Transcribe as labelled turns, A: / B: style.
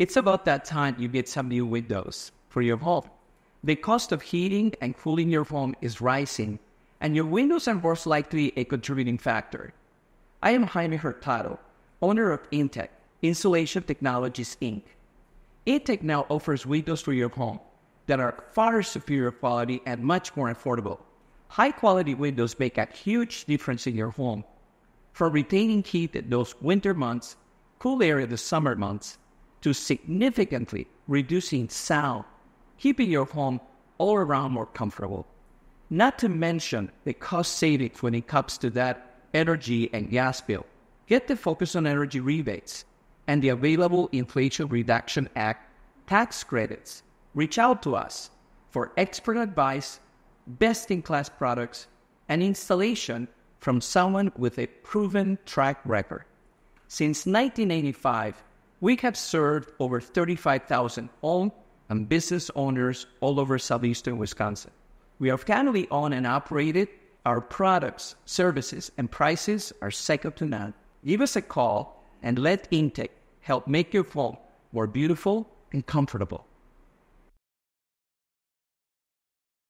A: It's about that time you get some new windows for your home. The cost of heating and cooling your home is rising, and your windows are most likely a contributing factor. I am Jaime Hurtado, owner of INTEC, Insulation Technologies Inc. INTEC now offers windows for your home that are far superior quality and much more affordable. High quality windows make a huge difference in your home. From retaining heat in those winter months, cool air in the summer months, to significantly reducing sound, keeping your home all around more comfortable. Not to mention the cost savings when it comes to that energy and gas bill. Get the focus on energy rebates and the available Inflation Reduction Act tax credits. Reach out to us for expert advice, best in class products, and installation from someone with a proven track record. Since 1985, we have served over 35,000 home and business owners all over southeastern Wisconsin. We are family owned and operated. Our products, services, and prices are second to none. Give us a call and let INTEC help make your home more beautiful and comfortable.